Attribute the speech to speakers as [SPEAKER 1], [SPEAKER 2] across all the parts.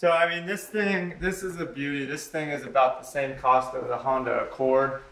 [SPEAKER 1] So I mean, this thing, this is a beauty. This thing is about the same cost of the Honda Accord.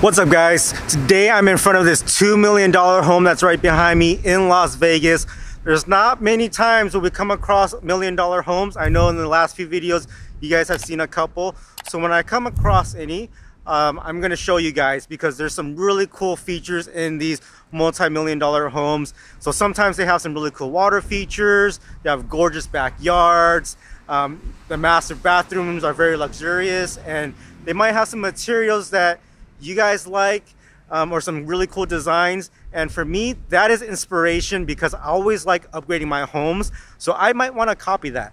[SPEAKER 2] What's up guys? Today I'm in front of this $2 million home that's right behind me in Las Vegas. There's not many times where we come across million dollar homes. I know in the last few videos you guys have seen a couple. So when I come across any, um, I'm gonna show you guys because there's some really cool features in these multi-million dollar homes. So sometimes they have some really cool water features, they have gorgeous backyards, um, the master bathrooms are very luxurious and they might have some materials that you guys like um, or some really cool designs. And for me, that is inspiration because I always like upgrading my homes. So I might want to copy that.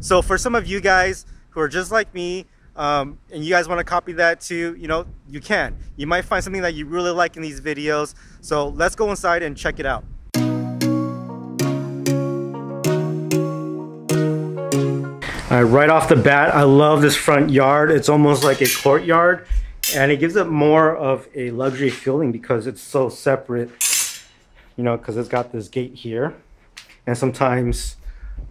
[SPEAKER 2] So for some of you guys who are just like me, um, and you guys want to copy that too, you know, you can. You might find something that you really like in these videos. So let's go inside and check it out. All right, right off the bat, I love this front yard. It's almost like a courtyard and it gives it more of a luxury feeling because it's so separate you know because it's got this gate here. And sometimes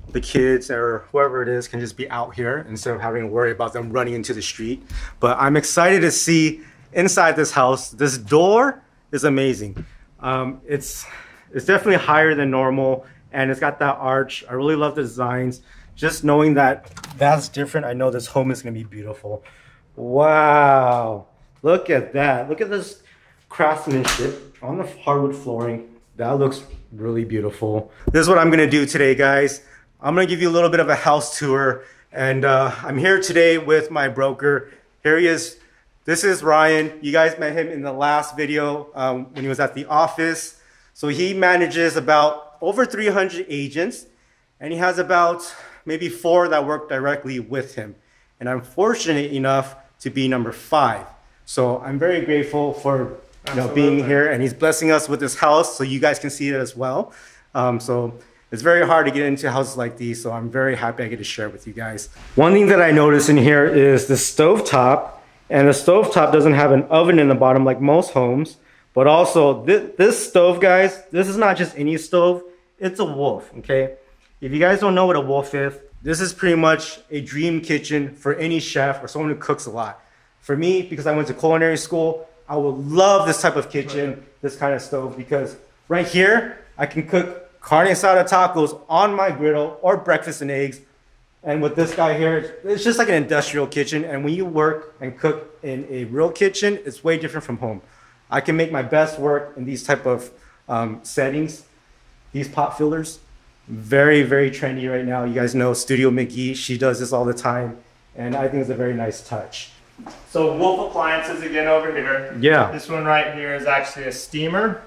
[SPEAKER 2] the kids or whoever it is can just be out here instead of having to worry about them running into the street. But i'm excited to see inside this house this door is amazing. Um, it's it's definitely higher than normal and it's got that arch. I really love the designs. Just knowing that that's different i know this home is going to be beautiful. Wow. Look at that. Look at this craftsmanship on the hardwood flooring. That looks really beautiful. This is what I'm gonna do today, guys. I'm gonna give you a little bit of a house tour. And uh, I'm here today with my broker. Here he is. This is Ryan. You guys met him in the last video um, when he was at the office. So he manages about over 300 agents and he has about maybe four that work directly with him. And I'm fortunate enough to be number five. So I'm very grateful for you know, being here and he's blessing us with this house so you guys can see it as well. Um, so it's very hard to get into houses like these, so I'm very happy I get to share with you guys. One thing that I noticed in here is the stove top, and the stove top doesn't have an oven in the bottom like most homes, but also this, this stove, guys, this is not just any stove, it's a wolf, okay? If you guys don't know what a wolf is, this is pretty much a dream kitchen for any chef or someone who cooks a lot. For me, because I went to culinary school, I would love this type of kitchen, this kind of stove, because right here, I can cook carne asada tacos on my griddle or breakfast and eggs. And with this guy here, it's just like an industrial kitchen. And when you work and cook in a real kitchen, it's way different from home. I can make my best work in these type of um, settings, these pot fillers very, very trendy right now. You guys know Studio McGee. She does this all the time. And I think it's a very nice touch.
[SPEAKER 1] So Wolf Appliances again over here.
[SPEAKER 2] Yeah.
[SPEAKER 1] This one right here is actually a steamer.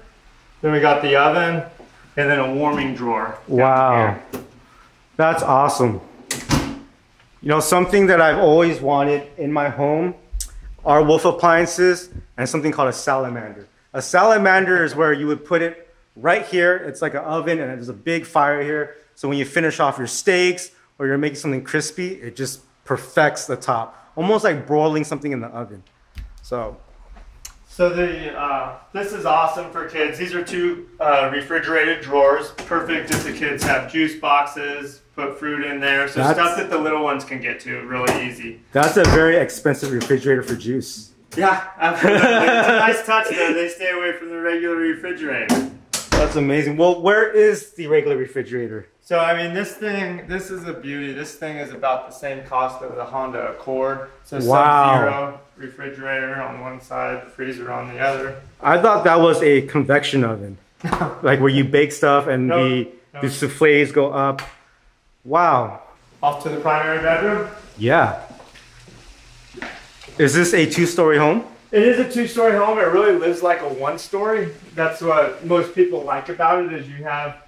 [SPEAKER 1] Then we got the oven and then a warming drawer.
[SPEAKER 2] Wow. That's awesome. You know, something that I've always wanted in my home are Wolf Appliances and something called a salamander. A salamander is where you would put it right here, it's like an oven and there's a big fire here. So when you finish off your steaks or you're making something crispy, it just perfects the top. Almost like broiling something in the oven. So.
[SPEAKER 1] So the uh, this is awesome for kids. These are two uh, refrigerated drawers, perfect if the kids have juice boxes, put fruit in there. So that's, stuff that the little ones can get to really easy.
[SPEAKER 2] That's a very expensive refrigerator for juice.
[SPEAKER 1] Yeah, absolutely. it's a nice touch though. They stay away from the regular refrigerator.
[SPEAKER 2] That's amazing. Well, where is the regular refrigerator?
[SPEAKER 1] So, I mean, this thing, this is a beauty. This thing is about the same cost of the Honda Accord. So, wow. Sub-Zero refrigerator on one side, freezer on the other.
[SPEAKER 2] I thought that was a convection oven. like where you bake stuff and the, the souffles go up. Wow.
[SPEAKER 1] Off to the primary bedroom?
[SPEAKER 2] Yeah. Is this a two-story home?
[SPEAKER 1] It is a two-story home. It really lives like a one-story. That's what most people like about it is you have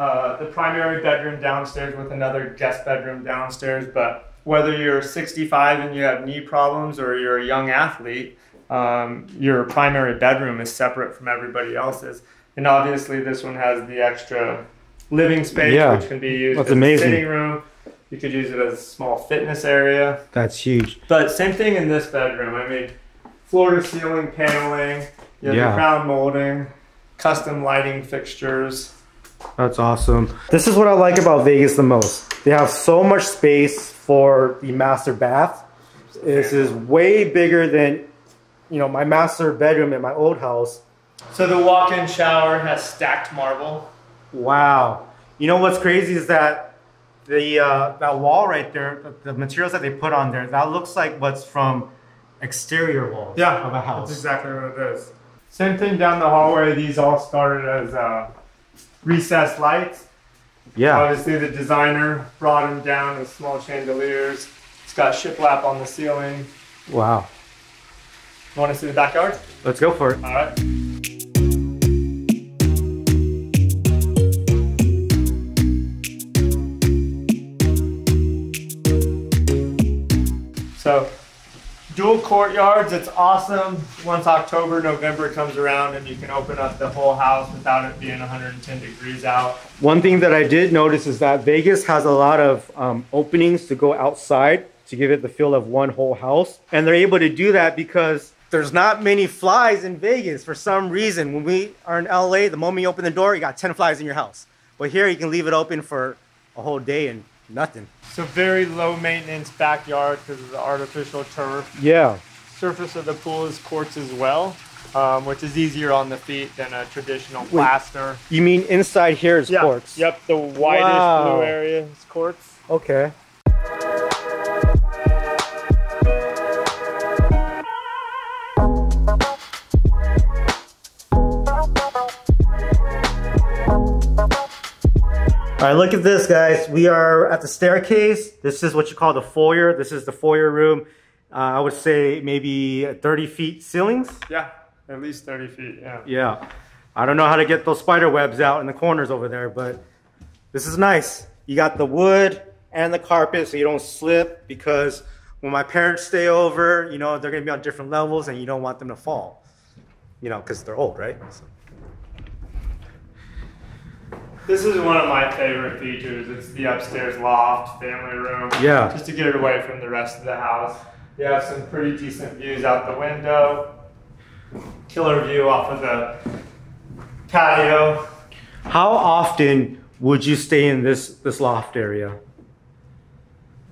[SPEAKER 1] uh, the primary bedroom downstairs with another guest bedroom downstairs. But whether you're 65 and you have knee problems or you're a young athlete, um, your primary bedroom is separate from everybody else's. And obviously this one has the extra living space,
[SPEAKER 2] Yeah.
[SPEAKER 1] which can be used
[SPEAKER 2] That's
[SPEAKER 1] as
[SPEAKER 2] amazing.
[SPEAKER 1] a sitting room. You could use it as a small fitness area.
[SPEAKER 2] That's huge.
[SPEAKER 1] But same thing in this bedroom. I mean, floor to ceiling paneling, you have
[SPEAKER 2] Yeah.
[SPEAKER 1] the crown molding, custom lighting fixtures.
[SPEAKER 2] That's awesome. This is what I like about Vegas the most. They have so much space for the master bath. This is way bigger than, you know, my master bedroom in my old house.
[SPEAKER 1] So the walk-in shower has stacked marble.
[SPEAKER 2] Wow. You know what's crazy is that the uh, that wall right there, the, the materials that they put on there, that looks like what's from exterior walls of a house.
[SPEAKER 1] That's exactly what it is. Same thing down the hallway. These all started as uh, recessed lights.
[SPEAKER 2] Yeah.
[SPEAKER 1] Obviously, the designer brought them down with small chandeliers. It's got shiplap on the ceiling.
[SPEAKER 2] Wow.
[SPEAKER 1] You want to see the backyard?
[SPEAKER 2] Let's go for it.
[SPEAKER 1] All right. So, dual courtyards, it's awesome. Once October, November comes around and you can open up the whole house without it being 110 degrees out.
[SPEAKER 2] One thing that I did notice is that Vegas has a lot of um, openings to go outside to give it the feel of one whole house. And they're able to do that because there's not many flies in Vegas for some reason. When we are in LA, the moment you open the door, you got 10 flies in your house. But here you can leave it open for a whole day and nothing.
[SPEAKER 1] So, very low maintenance backyard because of the artificial turf.
[SPEAKER 2] Yeah.
[SPEAKER 1] surface of the pool is quartz as well, um, which is easier on the feet than a traditional plaster.
[SPEAKER 2] You mean inside here is quartz?
[SPEAKER 1] Yep, the whitish
[SPEAKER 2] Wow.
[SPEAKER 1] blue area is quartz.
[SPEAKER 2] Okay. All right, look at this, guys. We are at the staircase. This is what you call the foyer. This is the foyer room. Uh, I would say maybe 30 feet ceilings.
[SPEAKER 1] Yeah, at least 30 feet. Yeah.
[SPEAKER 2] Yeah. I don't know how to get those spider webs out in the corners over there, but this is nice. You got the wood and the carpet so you don't slip because when my parents stay over, you know, they're going to be on different levels and you don't want them to fall, you know, because they're old, right? So-
[SPEAKER 1] This is one of my favorite features. It's the upstairs loft, family room.
[SPEAKER 2] Yeah.
[SPEAKER 1] Just to get it away from the rest of the house. You have some pretty decent views out the window. Killer view off of the patio.
[SPEAKER 2] How often would you stay in this, this loft area?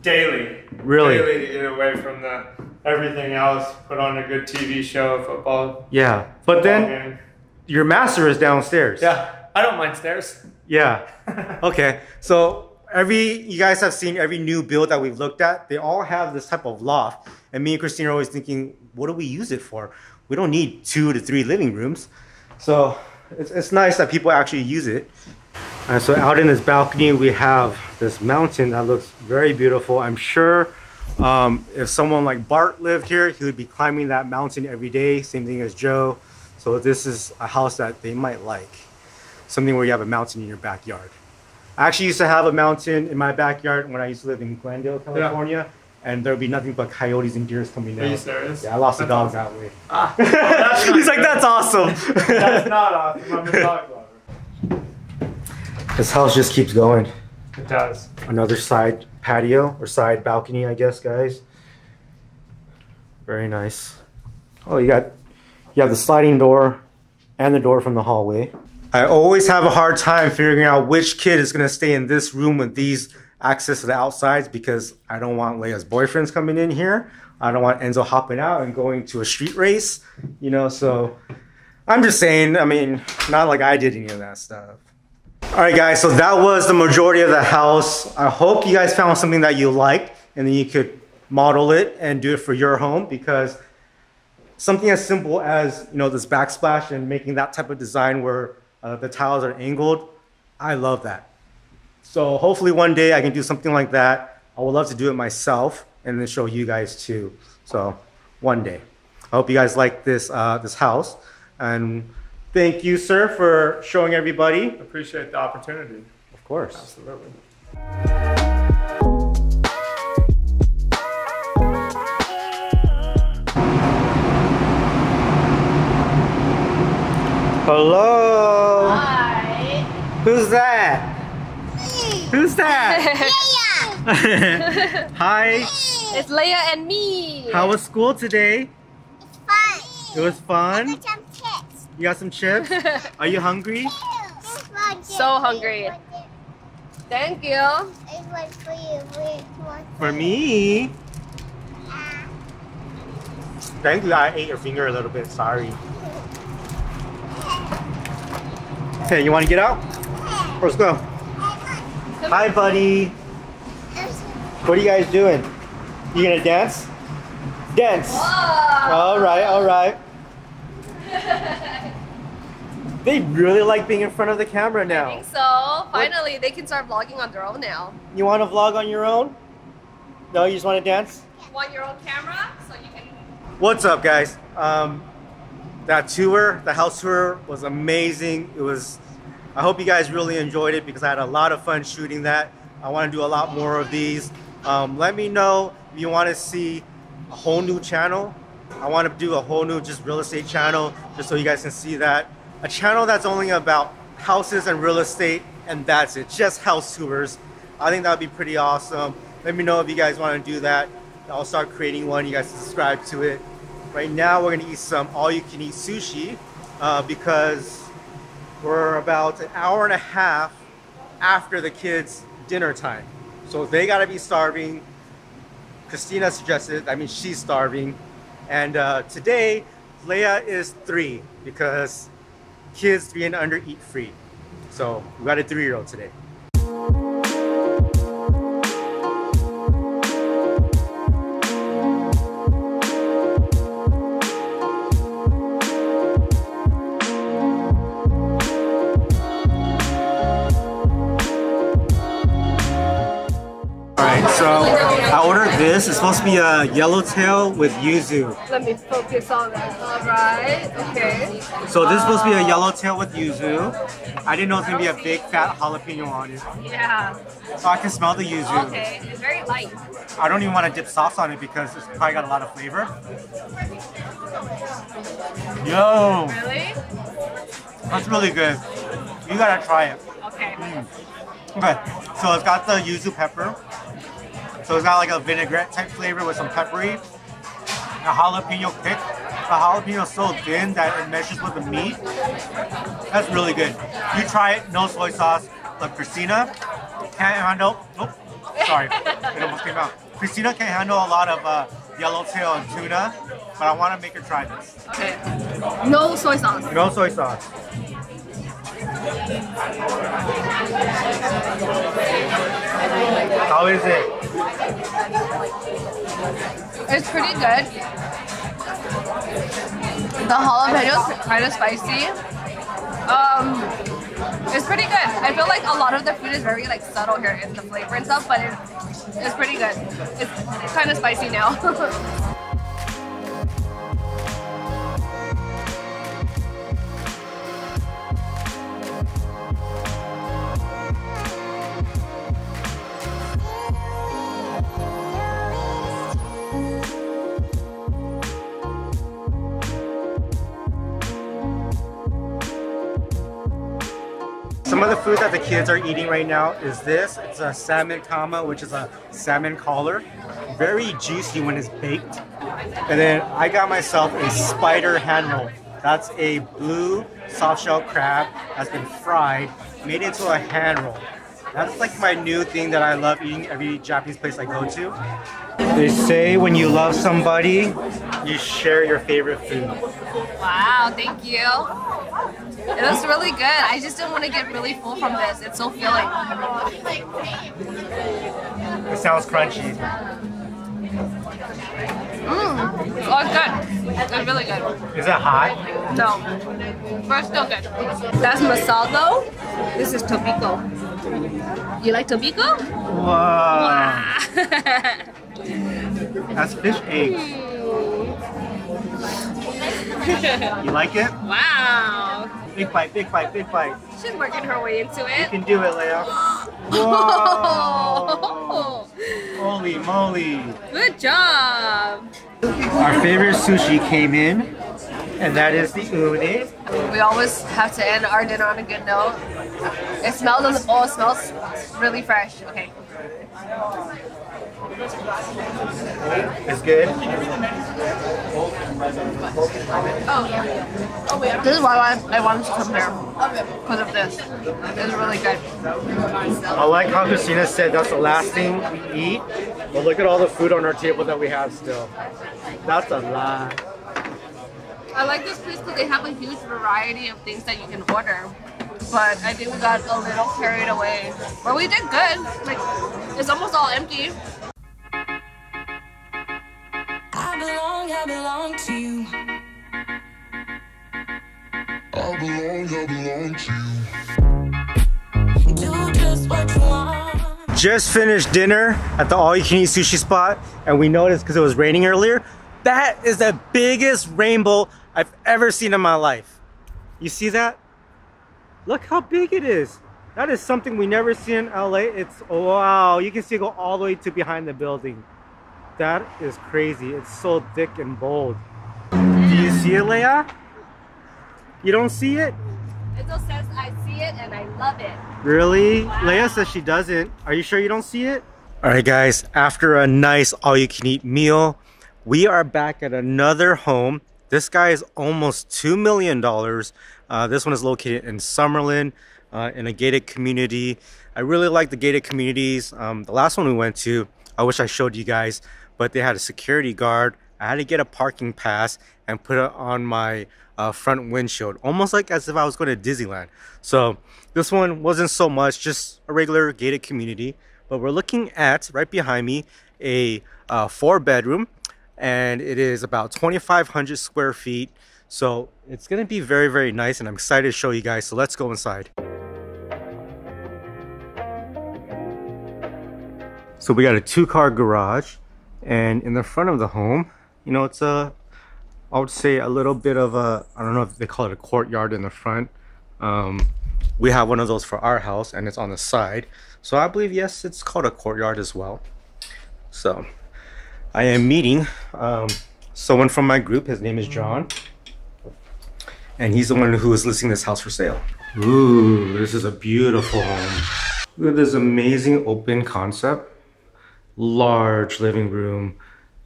[SPEAKER 1] Daily.
[SPEAKER 2] Really?
[SPEAKER 1] Daily to get away from the everything else. Put on a good TV show, football.
[SPEAKER 2] Yeah. But then
[SPEAKER 1] game.
[SPEAKER 2] your master is downstairs.
[SPEAKER 1] Yeah, I don't mind stairs.
[SPEAKER 2] Yeah. Okay. So every you guys have seen every new build that we've looked at, they all have this type of loft. And me and Christina are always thinking, what do we use it for? We don't need two to three living rooms. So it's, it's nice that people actually use it. And so out in this balcony, we have this mountain that looks very beautiful. I'm sure um, if someone like Bart lived here, he would be climbing that mountain every day. Same thing as Joe. So this is a house that they might like something where you have a mountain in your backyard. I actually used to have a mountain in my backyard when I used to live in Glendale, California, and there would be nothing but coyotes and deers coming
[SPEAKER 1] Are you serious?
[SPEAKER 2] Yeah, I lost a
[SPEAKER 1] That's
[SPEAKER 2] dog that way.
[SPEAKER 1] Ah,
[SPEAKER 2] He's like, that's awesome.
[SPEAKER 1] That's not awesome. I'm a dog lover.
[SPEAKER 2] this house just keeps going.
[SPEAKER 1] It does.
[SPEAKER 2] Another side patio or side balcony, I guess, guys. Very nice. Oh, you got you have the sliding door and the door from the hallway. I always have a hard time figuring out which kid is gonna stay in this room with these access to the outsides because I don't want Leia's boyfriends coming in here. I don't want Enzo hopping out and going to a street race, you know. So I'm just saying. I mean, not like I did any of that stuff. All right, guys, so that was the majority of the house. I hope you guys found something that you liked and then you could model it and do it for your home because something as simple as, you know, this backsplash and making that type of design where uh, the tiles are angled, I love that. So hopefully one day I can do something like that. I would love to do it myself and then show you guys too. So one day. I hope you guys like this, uh, this house. And thank you, sir, for showing everybody.
[SPEAKER 1] Appreciate the opportunity.
[SPEAKER 2] Of course.
[SPEAKER 1] Absolutely.
[SPEAKER 2] Hello.
[SPEAKER 3] Hi.
[SPEAKER 2] Who's that? Who's that? Leia. Hi.
[SPEAKER 3] It's Leia and me.
[SPEAKER 2] How was school today?
[SPEAKER 4] Fun.
[SPEAKER 2] It was fun.
[SPEAKER 4] Some chips.
[SPEAKER 2] You got some chips? Are you hungry?
[SPEAKER 3] So hungry. Thank you.
[SPEAKER 4] It was for you.
[SPEAKER 2] For me. Thank you. I ate your finger a little bit. Sorry. Okay, you want to get out? Let's go. Hi, buddy. What are you guys doing? You gonna dance? Dance. All right, all right. They really like being in front of the camera
[SPEAKER 3] I
[SPEAKER 2] now.
[SPEAKER 3] think so. Finally, they can start vlogging on their own now.
[SPEAKER 2] You want to vlog on your own? No, you just want to dance?
[SPEAKER 3] Want your own camera so you can.
[SPEAKER 2] What's up, guys? Um, that tour, the house tour, was amazing. It was. I hope you guys really enjoyed it because I had a lot of fun shooting that. I want to do a lot more of these. Um, let me know if you want to see a whole new channel. I want to do a whole new just real estate channel, just so you guys can see that. A channel that's only about houses and real estate, and that's it. Just house tours. I think that would be pretty awesome. Let me know if you guys want to do that. I'll start creating one. You guys subscribe to it. Right now, we're gonna eat some all-you-can-eat sushi uh, because we're about an hour and a half after the kids' dinner time. So they gotta be starving. Christina suggested, I mean, she's starving. And uh, today, Leia is three because kids three and under eat free. So we got a three-year-old today. This. is supposed to be a yellowtail with yuzu.
[SPEAKER 3] Let me focus on that. All right. Okay.
[SPEAKER 2] So this is supposed to be a yellowtail with yuzu. I didn't know it's gonna be a big fat jalapeno on it.
[SPEAKER 3] Yeah.
[SPEAKER 2] So I can smell the yuzu.
[SPEAKER 3] Okay. It's very light.
[SPEAKER 2] I don't even want to dip sauce on it because it's probably got a lot of flavor. Yo,
[SPEAKER 3] Really?
[SPEAKER 2] that's really good. You gotta try it.
[SPEAKER 3] Okay. Mm.
[SPEAKER 2] Okay, so it's got the yuzu pepper. So it's got like a vinaigrette type flavor with some peppery. A jalapeno kick. The jalapeno is so thin that it meshes with the meat. That's really good. You try it, no soy sauce. But Christina can't handle. Nope. Sorry, it almost came out. Christina can't handle a lot of uh, yellowtail and tuna, but I want to make her try this.
[SPEAKER 3] Okay. No soy sauce.
[SPEAKER 2] No soy sauce. How is it?
[SPEAKER 3] It's pretty good. The jalapeno's kind of spicy. Um, it's pretty good. I feel like a lot of the food is very like subtle here in the flavor and stuff, but it, it's pretty good. It's kind of spicy now.
[SPEAKER 2] food that the kids are eating right now is this. It's a salmon kama, which is a salmon collar. Very juicy when it's baked. And then I got myself a spider hand roll. That's a blue soft shell crab that's been fried, made into a hand roll. That's like my new thing that I love eating every Japanese place I go to. They say when you love somebody, you share your favorite food.
[SPEAKER 3] wow, thank you. It looks really good. I just didn't want to get really full from this. It's so filling.
[SPEAKER 2] It sounds crunchy. Mm.
[SPEAKER 3] Oh, it's good. It's really good.
[SPEAKER 2] Is it hot?
[SPEAKER 3] No, but it's still good. That's masago. This is tobiko. You like tobiko?
[SPEAKER 2] Wow. That's fish eggs. Hmm. You like it?
[SPEAKER 3] wow.
[SPEAKER 2] Big bite, big bite, big bite.
[SPEAKER 3] She's working her way into it.
[SPEAKER 2] You can do it, Leia. Whoa! Holy moly.
[SPEAKER 3] Good job.
[SPEAKER 2] Our favorite sushi came in. And that is the uni.
[SPEAKER 3] We always have to end our dinner on a good note. It smells, oh, it smells really fresh. Okay.
[SPEAKER 2] It's good. Oh, yeah.
[SPEAKER 3] This is why I, I wanted to come here. Because of this. It's really good.
[SPEAKER 2] I like how Christina said that's the last thing we eat. But look at all the food on our table that we have still. That's a lot.
[SPEAKER 3] I like this place because they have a huge variety of things that you can order. But I think we got a little carried away. But we did good. Like, it's almost all empty.
[SPEAKER 5] Belong, I belong to you.
[SPEAKER 6] I belong, I belong to you.
[SPEAKER 5] Do just what you want.
[SPEAKER 2] Just finished dinner at the all-you-can-eat sushi spot, and we noticed because it was raining earlier, that is the biggest rainbow I've ever seen in my life. You see that? Look how big it is. That is something we never see in LA. It's wow, you can see it go all the way to behind the building. That is crazy. It's so thick and bold. Do you see it, Leia? You don't see it?
[SPEAKER 3] It just says I see it and I love it.
[SPEAKER 2] Really? Leia says she doesn't. Are you sure you don't see it? All right, guys. After a nice all-you-can-eat meal, we are back at another home. This guy is almost two million dollars. Uh, this one is located in Summerlin, uh, in a gated community. I really like the gated communities. Um, the last one we went to, I wish I showed you guys, but they had a security guard. I had to get a parking pass and put it on my uh, front windshield, almost like as if I was going to Disneyland. So this one wasn't so much, just a regular gated community. But we're looking at right behind me a uh, four bedroom, and it is about 2,500 square feet. So it's gonna be very, very nice, and I'm excited to show you guys. So let's go inside. So we got a two-car garage, and in the front of the home, you know, it's a, I would say a little bit of a, I don't know if they call it a courtyard in the front. Um, we have one of those for our house, and it's on the side. So I believe yes, it's called a courtyard as well. So I am meeting um, someone from my group. His name is John, and he's the one who is listing this house for sale. Ooh, this is a beautiful home. Look at this amazing open concept large living room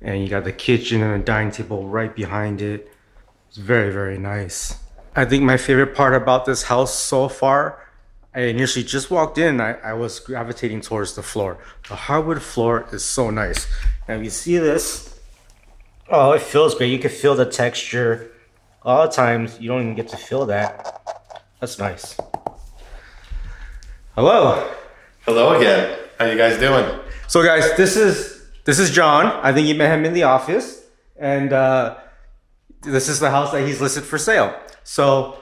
[SPEAKER 2] and you got the kitchen and a dining table right behind it. It's very very nice. I think my favorite part about this house so far i initially just walked in I, I was gravitating towards the floor. The hardwood floor is so nice. And you see this oh it feels great. You can feel the texture. A lot of times you don't even get to feel that. That's nice. Hello.
[SPEAKER 7] Hello again. How you guys doing?
[SPEAKER 2] So guys, this is this is John. I think you met him in the office, and uh, this is the house that he's listed for sale. So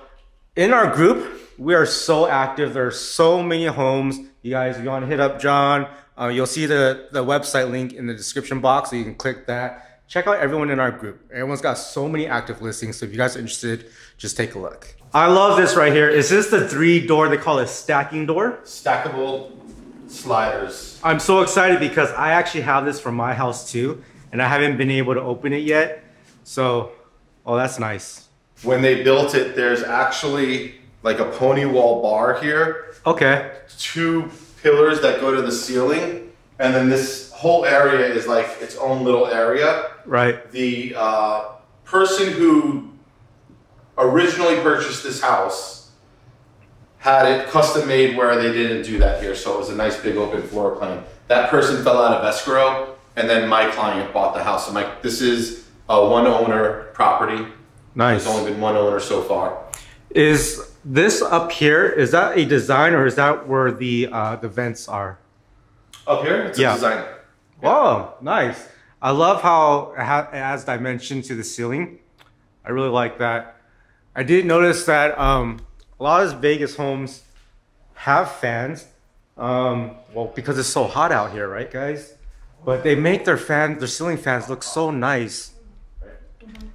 [SPEAKER 2] in our group, we are so active. There are so many homes. You guys, if you want to hit up John, uh, you'll see the the website link in the description box, so you can click that. Check out everyone in our group. Everyone's got so many active listings. So if you guys are interested, just take a look. I love this right here. Is this the three door? They call it stacking door.
[SPEAKER 7] Stackable sliders.
[SPEAKER 2] I'm so excited because I actually have this for my house too, and I haven't been able to open it yet. So, oh, that's nice.
[SPEAKER 7] When they built it, there's actually like a pony wall bar here,
[SPEAKER 2] Okay.
[SPEAKER 7] two pillars that go to the ceiling, and then this whole area is like its own little area.
[SPEAKER 2] Right.
[SPEAKER 7] The uh, person who originally purchased this house had it custom made where they didn't do that here, so it was a nice big open floor plan. That person fell out of escrow, and then my client bought the house. So my this is a one owner property.
[SPEAKER 2] Nice.
[SPEAKER 7] There's only been one owner so far.
[SPEAKER 2] Is this up here? Is that a design or is that where the uh, the vents are?
[SPEAKER 7] Up here, it's
[SPEAKER 2] Yeah.
[SPEAKER 7] a design.
[SPEAKER 2] Whoa, nice. I love how it, ha- it adds dimension to the ceiling. I really like that. I did notice that um, a lot of Vegas homes have fans. Um, well, because it's so hot out here, right, guys? But they make their fan, their ceiling fans look so nice.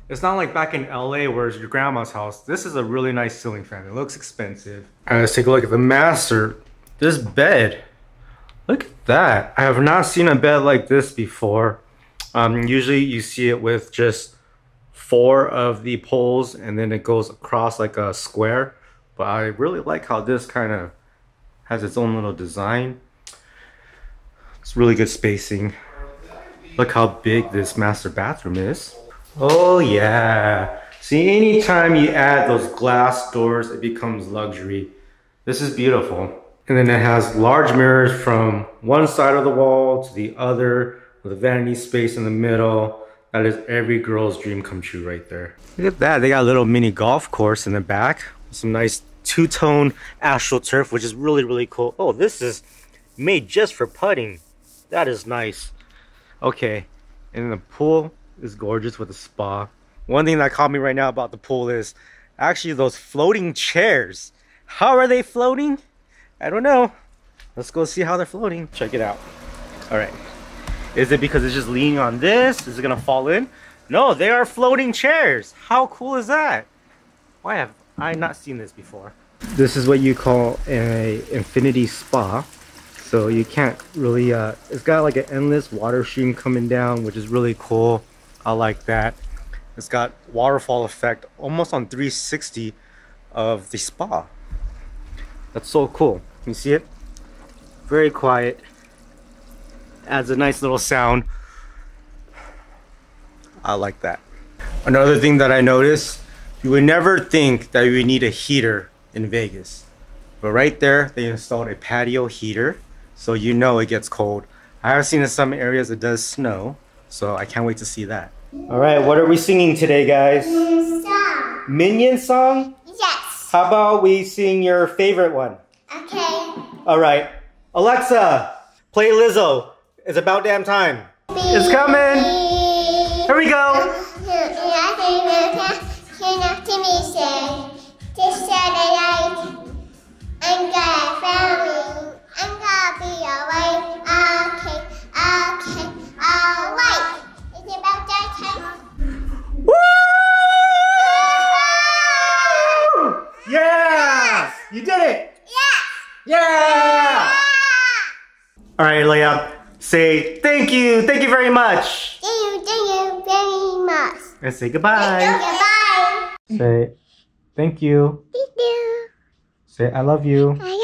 [SPEAKER 2] It's not like back in LA where it's your grandma's house. This is a really nice ceiling fan. It looks expensive. Let's take a look at the master. This bed. Look at that. I have not seen a bed like this before. Um, usually you see it with just four of the poles and then it goes across like a square. But I really like how this kind of has its own little design. It's really good spacing. Look how big this master bathroom is. Oh yeah. See, anytime you add those glass doors, it becomes luxury. This is beautiful. And then it has large mirrors from one side of the wall to the other with a vanity space in the middle. That is every girl's dream come true right there. Look at that. They got a little mini golf course in the back. Some nice two-tone astroturf, which is really, really cool. Oh, this is made just for putting. That is nice. Okay. And the pool is gorgeous with a spa. One thing that caught me right now about the pool is actually those floating chairs. How are they floating? I don't know. Let's go see how they're floating. Check it out. All right. Is it because it's just leaning on this? Is it gonna fall in? No, they are floating chairs. How cool is that? Why have I not seen this before? This is what you call a infinity spa. So you can't really, uh, it's got like an endless water stream coming down, which is really cool. I like that. It's got waterfall effect almost on 360 of the spa. That's so cool. Can You see it? Very quiet. Adds a nice little sound. I like that. Another thing that I noticed, you would never think that you would need a heater in Vegas. But right there, they installed a patio heater. So you know it gets cold. I have seen in some areas it does snow. So I can't wait to see that. All right, what are we singing today, guys?
[SPEAKER 4] Stop.
[SPEAKER 2] Minion song?
[SPEAKER 4] Yes.
[SPEAKER 2] How about we sing your favorite one?
[SPEAKER 4] Okay.
[SPEAKER 2] All right. Alexa, play Lizzo. It's about damn time. It's coming. Right, Leia. Say thank you. Thank you very much.
[SPEAKER 4] Thank you, thank you very much.
[SPEAKER 2] And say goodbye.
[SPEAKER 4] Goodbye.
[SPEAKER 2] Say thank you.
[SPEAKER 4] Thank you.
[SPEAKER 2] Say I love you.
[SPEAKER 4] I